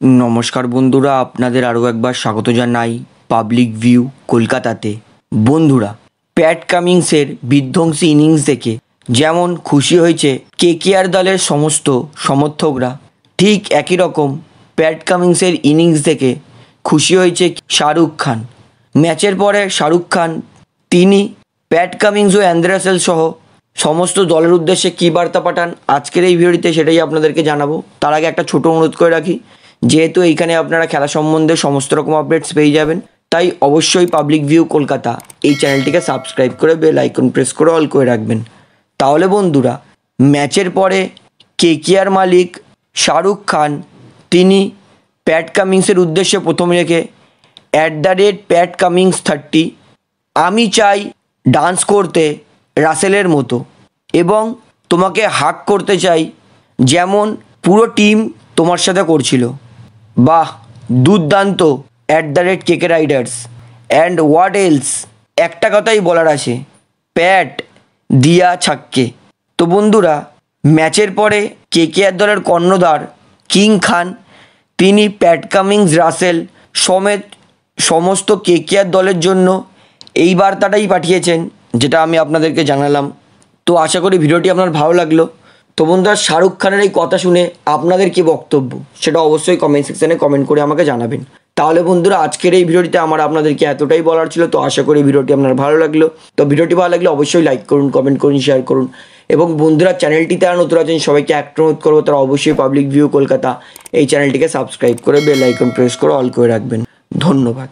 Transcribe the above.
নমস্কার বন্ধুরা, আপনাদের আরও একবার স্বাগত জানাই পাবলিক ভিউ কলকাতাতে। বন্ধুরা প্যাট কামিংসের বিধ্বংসী ইনিংস দেখে যেমন খুশি হয়েছে কেকেআর দলের সমস্ত সমর্থকরা, ঠিক একই রকম প্যাট কামিংসের ইনিংস দেখে খুশি হয়েছে শাহরুখ খান। ম্যাচের পরে শাহরুখ খান, তিনি প্যাট কামিংস ও অ্যান্দ্রাসেল সহ সমস্ত দলের উদ্দেশ্যে কী বার্তা পাঠান আজকের এই ভিডিওটিতে সেটাই আপনাদেরকে জানাব। তার আগে একটা ছোট অনুরোধ করে রাখি যেহেতু এইখানে আপনারা খেলা সম্বন্ধে সমস্ত রকম আপডেটস পেয়ে যাবেন, তাই অবশ্যই পাবলিক ভিউ কলকাতা। এই চ্যানেলটিকে সাবস্ক্রাইব করে বেল আইকন প্রেস করে অল করে রাখবেন। তাহলে বন্ধুরা ম্যাচের পরে কেকিআর মালিক শাহরুখ খান, তিনি প্যাট কামিংসের উদ্দেশ্যে প্রথম রেখে at the rate Pat Cummins thirty আমি চাই ডান্স করতে রাসেলের মতো এবং তোমাকে হাক করতে চাই, যেমন পুরো টিম তোমার সাথে করছিল। বাহ, দুর্দান্ত at the rate KK Riders and what else একটা কথাই বলার আছে। প্যাট দিয়া ছাক্কে। তো বন্ধুরা, ম্যাচের পরে কেকেআর দলের কর্ণধার কিং খান, তিনি প্যাট কামিংস রাসেল সমেত সমস্ত কেকেআর দলের জন্য এই বার্তাটাই পাঠিয়েছেন, যেটা আমি আপনাদেরকে জানালাম। তো আশা করি ভিডিওটি আপনার ভালো লাগল। তো বন্ধুরা, শাহরুখ খানের এই কথা শুনে আপনাদের কি বক্তব্য? সেটা অবশ্যই কমেন্ট সেকশনে কমেন্ট করে আমাকে জানাবেন। তাহলে বন্ধুরা, আজকের এই ভিডিওটিতে আমার আপনাদেরকে এতটাই বলার ছিল, তো আশা করি ভিডিওটি আপনার ভালো লাগল। তো ভিডিওটি ভালো লাগলে অবশ্যই লাইক করুন কমেন্ট করুন শেয়ার করুন। এবং বন্ধুরা চ্যানেলটিতে আর নতুন আছেন, সবাইকে একটা অনুরোধ করব, তারা অবশ্যই পাবলিক ভিউ কলকাতা এই চ্যানেলটিকে সাবস্ক্রাইব করে বেল আইকন প্রেস করে অল করে রাখবেন। ধন্যবাদ।